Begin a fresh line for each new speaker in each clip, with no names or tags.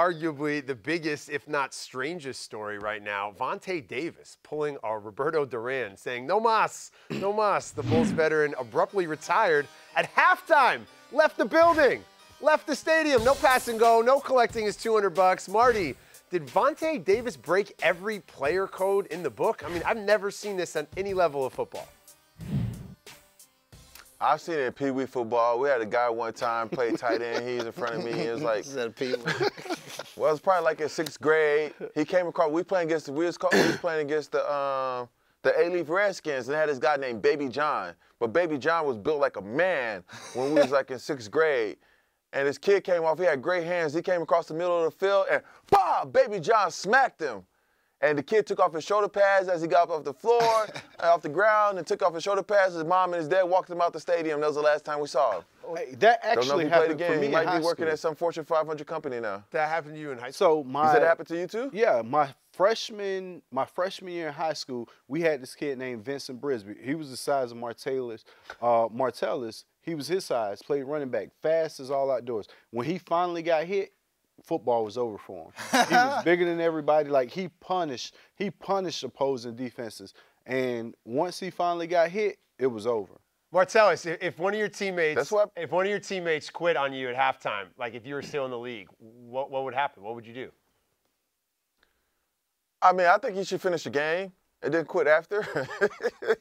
arguably the biggest, if not strangest story right now. Vontae Davis pulling a Roberto Duran, saying, no mas, no mas. The Bills veteran abruptly retired at halftime, left the building, left the stadium. No pass and go, no collecting his 200 bucks. Marty, did Vontae Davis break every player code in the book? I mean, I've never seen this on any level of football.
I've seen it in Pee Wee football. We had a guy one time play tight end. He's in front of me. He was like, well, it's probably like in sixth grade. He came across. We playing against. We was, called, we was playing against the um, the A-Leaf Redskins, and they had this guy named Baby John. But Baby John was built like a man when we was like in sixth grade. And this kid came off. He had great hands. He came across the middle of the field, and bah! Baby John smacked him. And the kid took off his shoulder pads as he got off the floor, off the ground, and took off his shoulder pads. His mom and his dad walked him out the stadium. That was the last time we saw him.
Hey, that actually
if he played
happened
again.
for me
He might
in high
be working
school.
at some Fortune 500 company now.
That happened to you in high school.
So my
You said it happened to you too?
Yeah, my freshman my freshman year in high school, we had this kid named Vincent Brisby. He was the size of Martellus. Uh, Martellus, he was his size, played running back, fast as all outdoors. When he finally got hit, football was over for him. he was bigger than everybody. Like he punished, he punished opposing defenses. And once he finally got hit, it was over.
Martellus, if, if one of your teammates, if one of your teammates quit on you at halftime, like if you were still in the league, what, what would happen? What would you do?
I mean, I think you should finish the game and then quit after.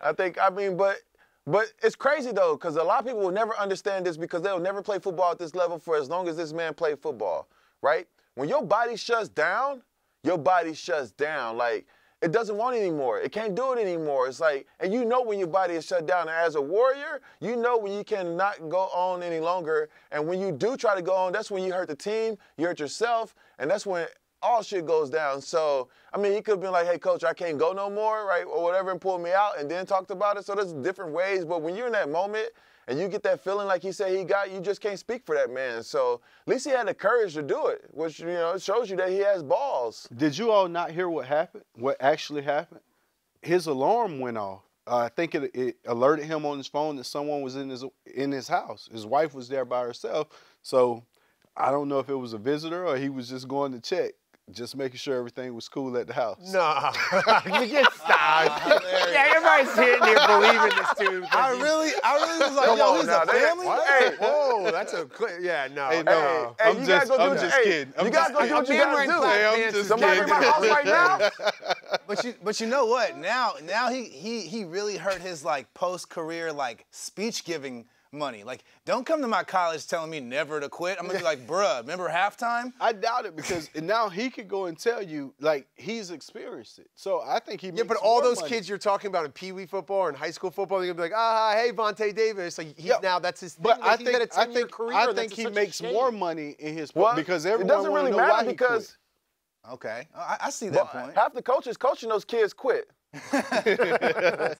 I think, I mean, but but it's crazy though, because a lot of people will never understand this because they'll never play football at this level for as long as this man played football, right? When your body shuts down, your body shuts down. Like it doesn't want it anymore. It can't do it anymore. It's like, and you know when your body is shut down. And as a warrior, you know when you cannot go on any longer. And when you do try to go on, that's when you hurt the team, you hurt yourself, and that's when all shit goes down. So, I mean, he could have been like, hey, coach, I can't go no more, right? Or whatever, and pulled me out and then talked about it. So there's different ways. But when you're in that moment and you get that feeling like he said he got, you just can't speak for that man. So at least he had the courage to do it, which, you know, shows you that he has balls.
Did you all not hear what happened? What actually happened? His alarm went off. Uh, I think it, it alerted him on his phone that someone was in his in his house. His wife was there by herself. So I don't know if it was a visitor or he was just going to check, just making sure everything was cool at the house.
No, you get ah, stopped. yeah, everybody's sitting here believing this dude. 'cause
I
he-
really, I really was like,
Come
yo,
on
he's
now,
a
they-
family.
Hey,
Whoa, that's a clear. Yeah, no.
Hey, no.
Hey,
I'm
you
just-
gotta go
I'm
do
just
hey,
kidding. I'm
you gotta go do what you gotta do.
Hey, I'm just
Somebody in my house right now.
But you, but you know what? Now, now he, he, he really hurt his like post-career like speech giving money. Like, don't come to my college telling me never to quit. I'm gonna be like, bruh, remember halftime?
I doubt it because now he could go and tell you like he's experienced it. So I think he.
Yeah, but all those
money.
kids you're talking about in Pee Wee football or in high school football, they're gonna be like, ah, hey, Vontae Davis. Like he's
Yeah,
now that's his thing.
But
like,
I
he's
think
had a
I
10-year
think
career.
I think he makes more money in his
Well,
because
it
everyone
doesn't really
know
matter
why
because.
Okay, I, I see that
well,
point.
half the coaches coaching those kids quit.